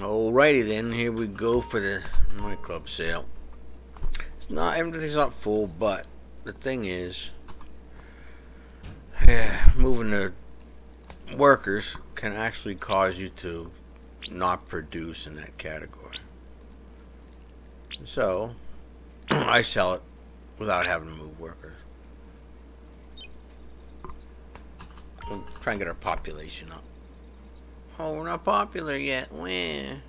Alrighty then, here we go for the nightclub sale. It's not everything's not full, but the thing is, yeah, moving the workers can actually cause you to not produce in that category. So, I sell it without having to move workers. We'll try and get our population up. Oh, we're not popular yet. Where?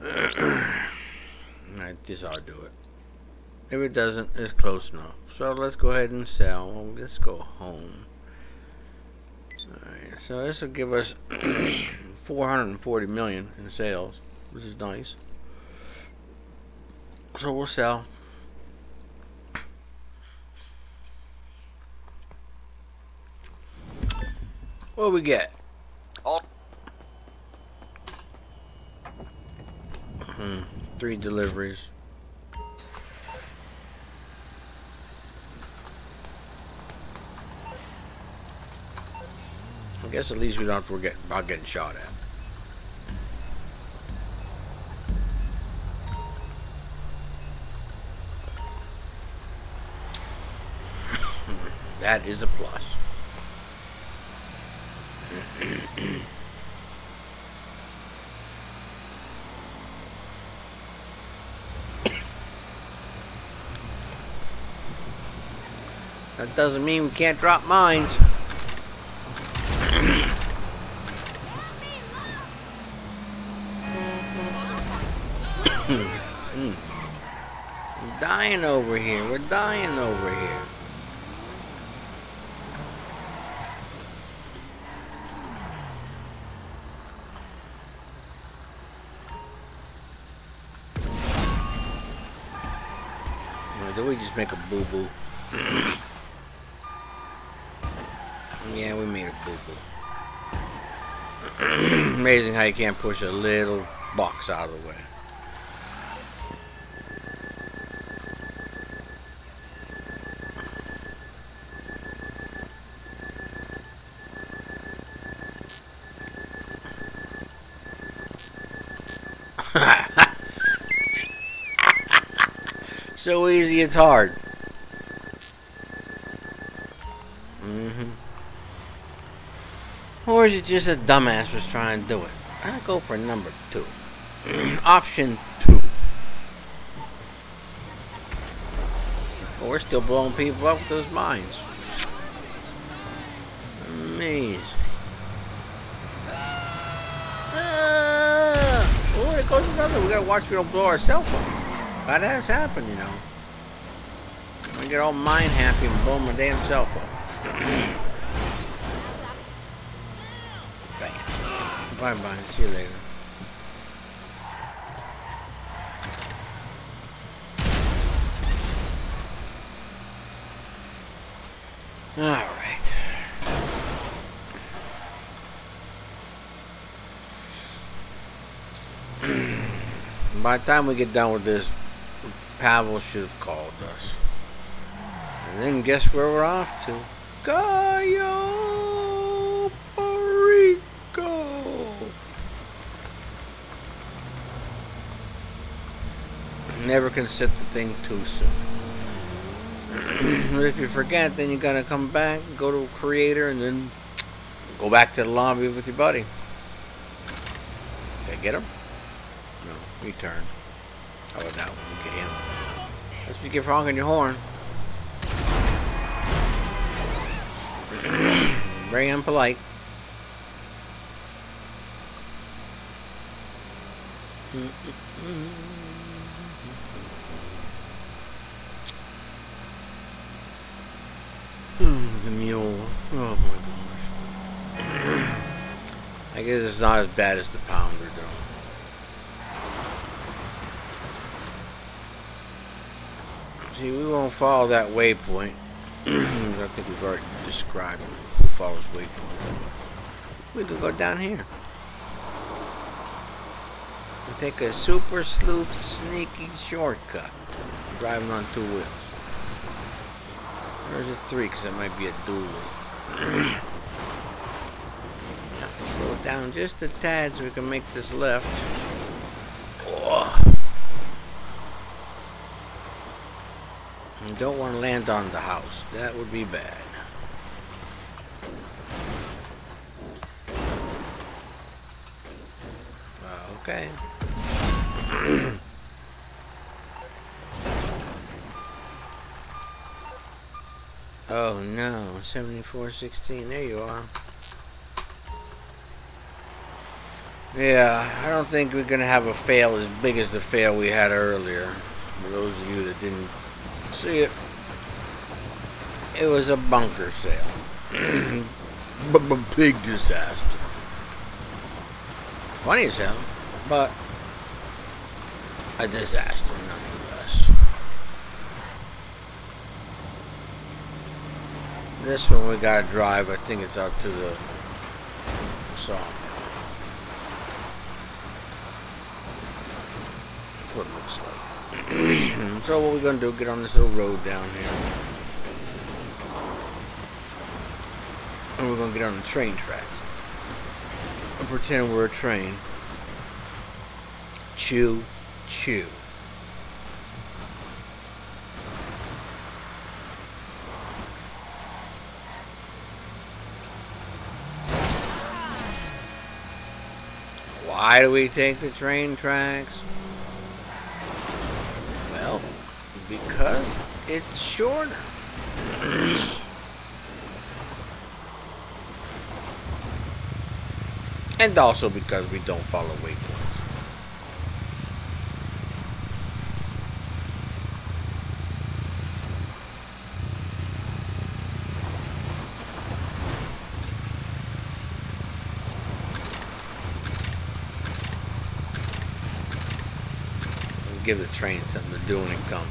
I just I'll do it. If it doesn't, it's close enough. So let's go ahead and sell. Let's go home. Alright, so this will give us 440 million in sales, which is nice. So we'll sell. What we get? Three deliveries. I guess at least we don't have to forget about getting shot at. that is a plus. That doesn't mean we can't drop mines. We're dying over here. We're dying over here. Or did we just make a boo-boo? yeah, Amazing how you can't push a little box out of the way. so easy, it's hard. Or is it just a dumbass was trying to do it? I go for number two. Option two. But we're still blowing people up with those mines. Amazing. Ah, oh, there goes another. We gotta watch we don't blow ourselves up. That has happened, you know. I get all mine happy and blow my damn self up. Bye bye. See you later. Alright. By the time we get done with this, Pavel should have called us. And then guess where we're off to? Cayo Never can set the thing too soon. if you forget, then you gotta come back, go to creator, and then go back to the lobby with your buddy. Did I get him? No, return. How about that one? Get him. That's what you get for honking your horn. Very unpolite. the mule. Oh my gosh. I guess it's not as bad as the pounder though. See, we won't follow that waypoint. I think we've already described who follows waypoint. We could go down here. We take a super sleuth sneaky shortcut. Driving on two wheels. There's a three, because that might be a dual. yeah, go down just a tad so we can make this left. Oh. And don't want to land on the house. That would be bad. Uh, okay. oh no, 7416, there you are. Yeah, I don't think we're going to have a fail as big as the fail we had earlier. For those of you that didn't see it, it was a bunker sale. but a big disaster. Funny as hell, but a disaster This one we gotta drive, I think it's out to the sawmill. what it looks like. so what we're gonna do, get on this little road down here. And we're gonna get on the train tracks. And pretend we're a train. Chew, chew. Why do we take the train tracks? Well, because it's shorter. and also because we don't follow waypoints. Give the train something to do when it comes.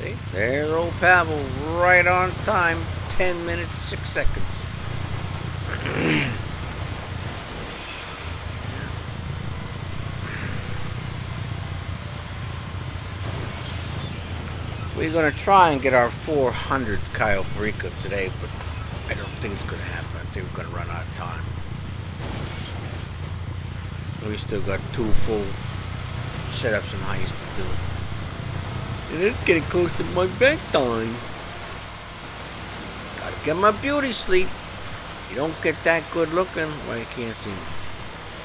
See, There's old Pavel right on time. 10 minutes, 6 seconds. We're going to try and get our 400th Cayo Perico today, but I don't think it's going to happen. I think we're going to run out of time. We still got two full setups on and heists to do. it. And it's getting close to my bedtime. Gotta get my beauty sleep. You don't get that good looking. Well, you can't see me.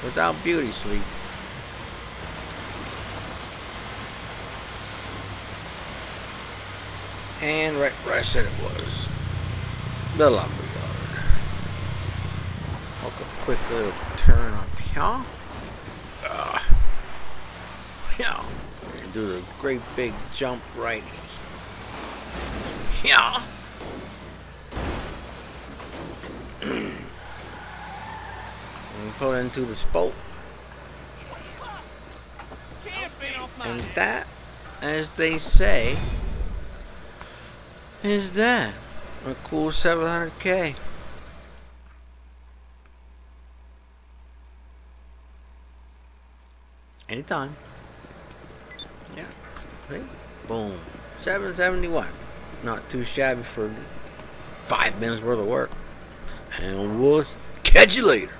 Without beauty sleep. And right where I said it was. The lumber yard. Take a quick little turn up here. Uh, yeah do the great big jump right here. Yeah. and pull into the spoke. And that, as they say, is that. A cool 700k. Anytime. Yeah. Boom. 771. Not too shabby for five minutes worth of work. And we'll catch you later.